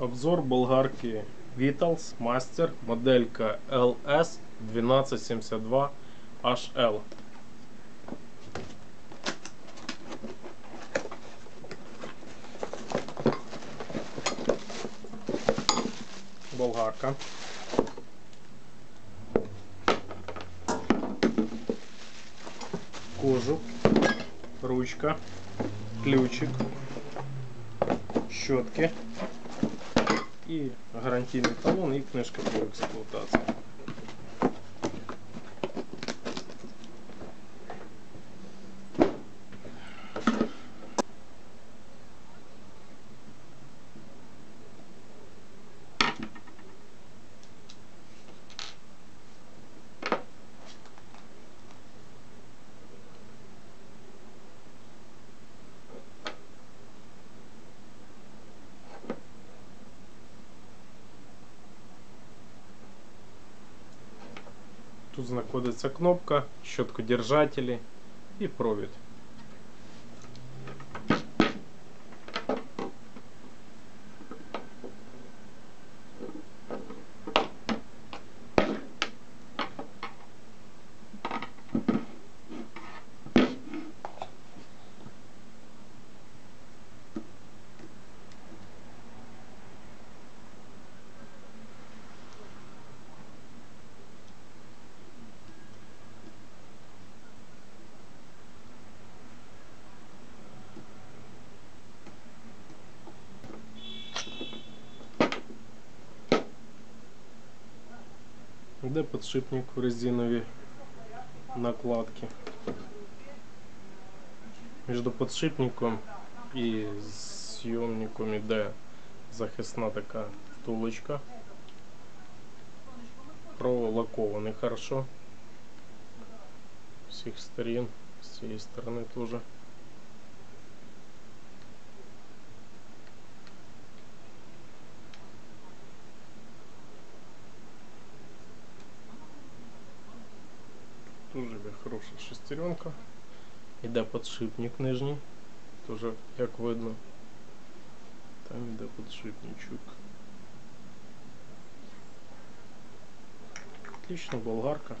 Обзор болгарки Vitals Master, моделька LS 1272 HL. Болгарка. Кожух, ручка, ключик, щотки і гарантійний талон і книжка про експлуатацію. Тут знаходиться кнопка, щоткодержателі і провід. Де подшипник в резинові накладки. Між подшипником і зйомником іде захисна така втулочка. Пролакований хорошо. Всіх сторін, з цієї сторони теж. Хороша шестеренка. Іде подшипник нижній. Тоже як видно. Там іде подшипничок. Отлично, болгарка.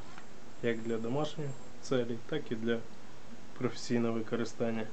Як для домашньої целей, так і для професійного використання.